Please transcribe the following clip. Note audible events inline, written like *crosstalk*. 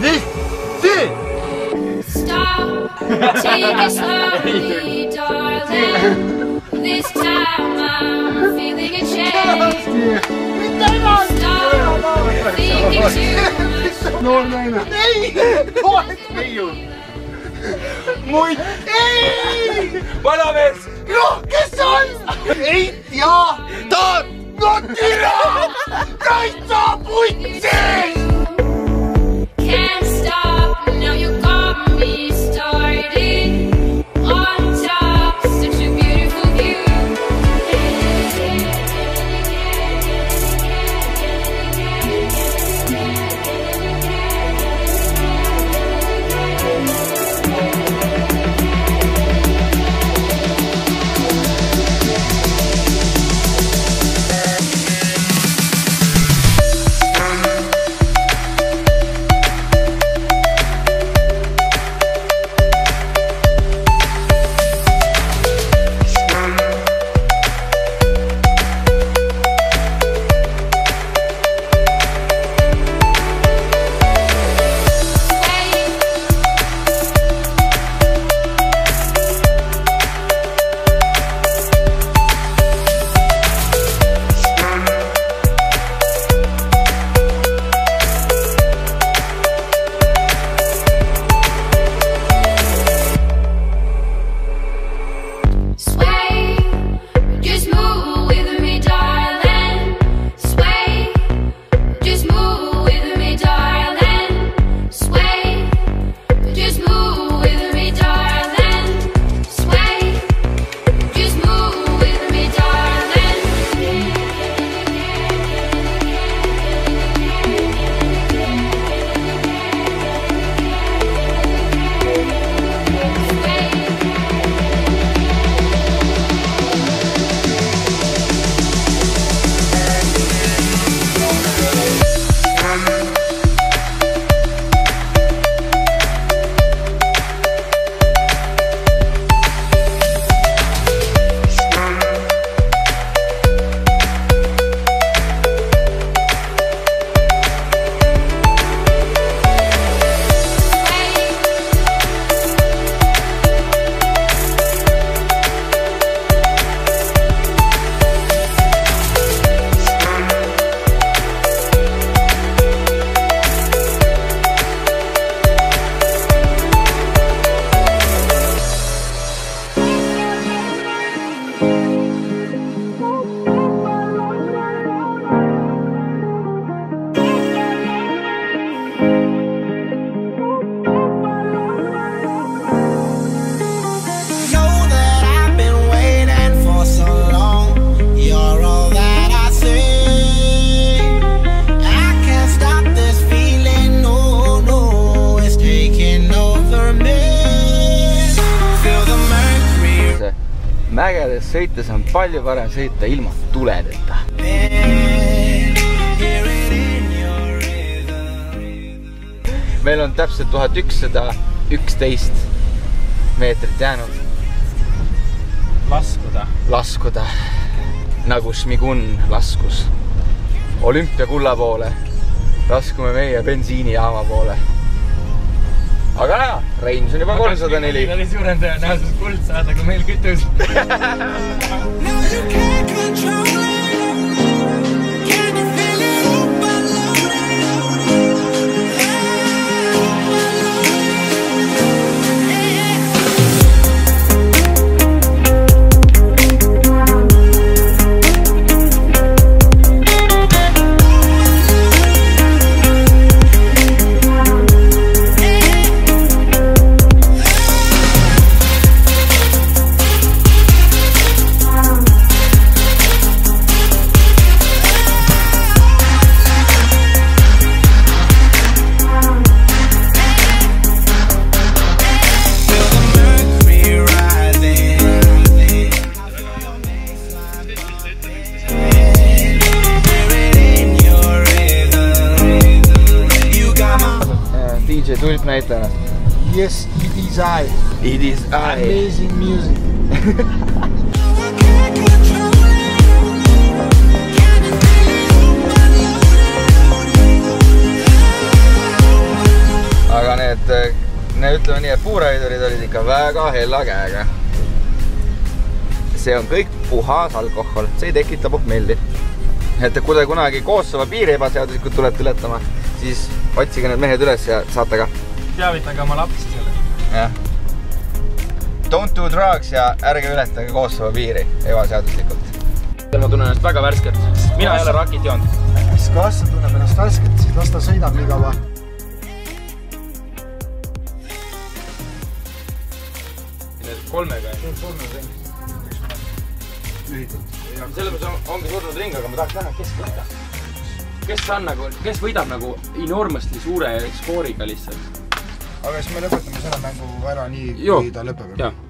This! Stop, take it slowly, *laughs* darling. This time I'm feeling a change. *laughs* Stop, thinking too much. *laughs* No, no, no. Nej! Vad är det? Muy... Ey! Bola vez! Sõites on palju parem sõita ilma tuledeta. meil on täpselt tuhat ükssada üksteist meetrit jäänud laskuda. laskuda, nagu Šmigun laskus olümpiakulla poole, laskume meie bensiinijaama poole. Reims on juba kolmsada neli. oli suurem tõenäosus kuld saada kui meil kütus. DJ Tulp näita ennast. Yes, it is I. It is I. Amazing music. feel it overloaded? ütleme nii, et puuraidurid olid ikka väga hella käega. see on kõik puhas alkohol, see ei tekita pohmelli. et kui te kunagi Kosovo piiri ebaseaduslikult tulete ületama, siis otsige need mehed üles ja saate ka. teavitage oma lapsi sellest. jah. Don't do drugs ja ärge ületage Kosovo piiri ebaseaduslikult. ma tunnen ennast väga värskelt, mina ei ole rakit joonud. siis kui Assan tunneb ennast värskelt, siis las ta sõidab nii kaua. kolmega. lühidalt. mõttes ongi surnud ring, aga ma tahaks näha, kes võidab. Kes on nagu, kes võidab nagu enormsely suure skooriga lihtsalt. aga siis me lõpetame selle mängu ära nii, kui ta lõpeb.